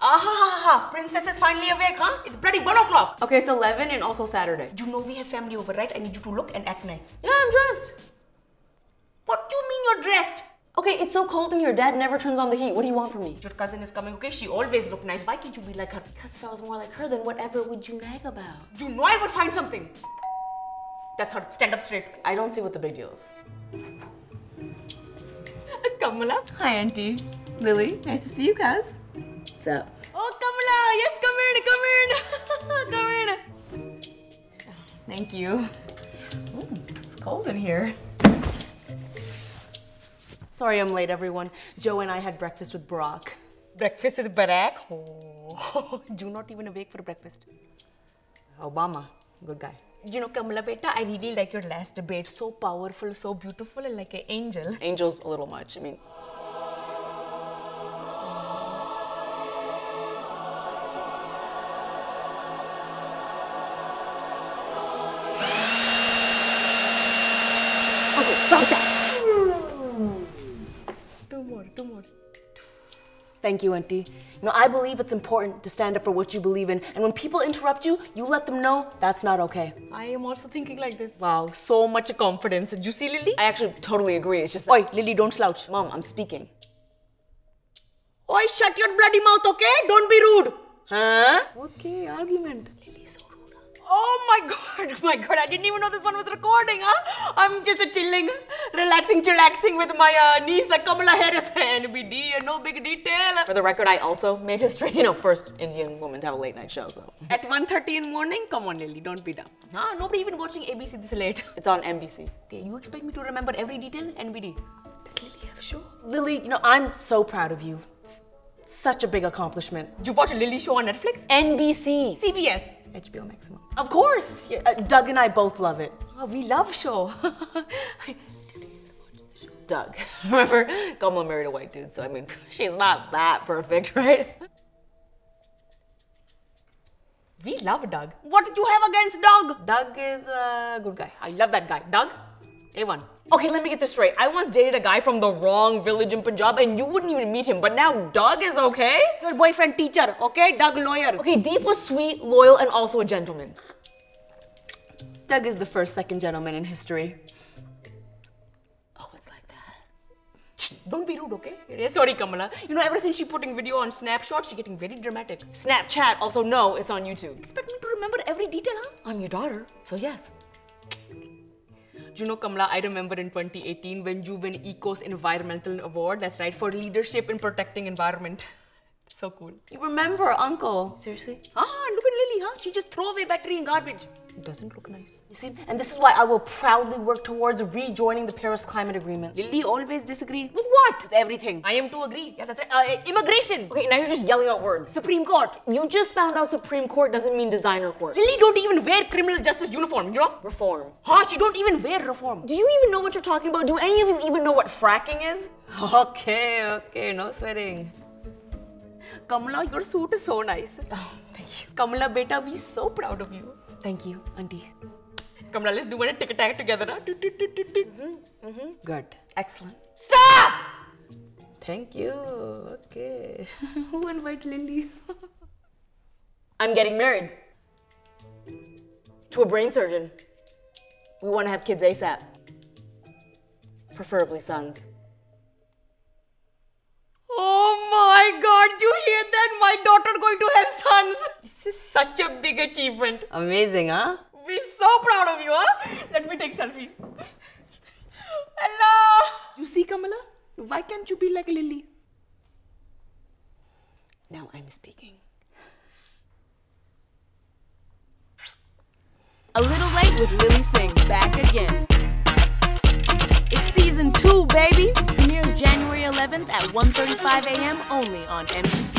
Ah, ha ha ha! princess is finally awake, huh? It's bloody one o'clock. Okay, it's 11 and also Saturday. You know we have family over, right? I need you to look and act nice. Yeah, I'm dressed. What do you mean you're dressed? Okay, it's so cold in here. Dad never turns on the heat. What do you want from me? Your cousin is coming, okay? She always look nice. Why can't you be like her? Because if I was more like her, then whatever would you nag about? You know I would find something. That's her. Stand up straight. I don't see what the big deal is. Kamala. Hi, Auntie. Lilly, nice to see you guys. What's up? Oh, Kamala. Yes, come in, come in. come in. Thank you. Ooh, it's cold in here. Sorry I'm late, everyone. Joe and I had breakfast with Barack. Breakfast with Barack. Oh, you're not even awake for breakfast. Obama, good guy. You know, Kamala beta, I really like your last debate. So powerful, so beautiful, and like an angel. Angel's a little much. I mean, stop that. Two more, two more. Thank you, Auntie. You know, I believe it's important to stand up for what you believe in, and when people interrupt you, you let them know that's not okay. I am also thinking like this. Wow, so much confidence. Did you see Lilly? I actually totally agree. It's just that, Oi, Lilly, don't slouch. Mom, I'm speaking. Oi, shut your bloody mouth, okay? Don't be rude. Huh? Okay, argument. Lilly's so rude. Oh my god, my god, I didn't even know this one was recording, huh? I'm just a chilling, relaxing, chillaxing with my uh, niece, like Kamala Harris, NBD, no big detail. For the record, I also made history. You know, first Indian woman to have a late night show, so. At 1.30 in the morning, come on Lilly, don't be dumb. Huh? Nobody even watching ABC this late. It's on NBC. Okay, you expect me to remember every detail? NBD. Does Lilly have a show? Lilly, you know, I'm so proud of you. Such a big accomplishment. Did you watch a Lilly show on Netflix? NBC. CBS. HBO Maximum. Of course. Yeah, uh, Doug and I both love it. Oh, we love show. Doug. Remember, Kamala married a white dude, so I mean, she's not that perfect, right? we love Doug. What did you have against Doug? Doug is a good guy. I love that guy. Doug? A1. Okay, let me get this straight. I once dated a guy from the wrong village in Punjab and you wouldn't even meet him, but now Doug is okay? Your boyfriend teacher, okay? Doug lawyer. Okay, Deep was sweet, loyal, and also a gentleman. Doug is the first second gentleman in history. Oh, it's like that. Don't be rude, okay? Sorry, Kamala. You know, ever since she putting video on Snapshot, she's getting very dramatic. Snapchat, also no, it's on YouTube. Expect me to remember every detail, huh? I'm your daughter, so yes. You know, Kamala, I remember in 2018 when you win ECOS Environmental Award, that's right, for leadership in protecting environment. So cool. You remember Uncle. Seriously? Ah, look at Lilly, huh? She just throw away battery in garbage. It doesn't look nice. You see, and this is why I will proudly work towards rejoining the Paris Climate Agreement. Lilly always disagree. With what? With everything. I am to agree. Yeah, that's right. Uh, immigration. Okay, now you're just yelling out words. Supreme Court. You just found out Supreme Court doesn't mean designer court. Lilly don't even wear criminal justice uniform, you know? Reform. Huh? She don't even wear reform. Do you even know what you're talking about? Do any of you even know what fracking is? Okay, okay, no sweating. Kamala, your suit is so nice. Oh, thank you. Kamala, beta, we're so proud of you. Thank you, Auntie. Kamala, let's do one tick attack together. Huh? Mm-hmm. Good. Excellent. Stop! Thank you. Okay. Who invite Lilly? I'm getting married. To a brain surgeon. We want to have kids ASAP. Preferably sons. This is such a big achievement. Amazing, huh? We're so proud of you, huh? Let me take selfies. Hello! You see, Kamala? Why can't you be like Lilly? Now I'm speaking. A Little Late with Lilly Singh back again. It's season two, baby. Premieres January 11th at 1.35 a.m. only on NBC.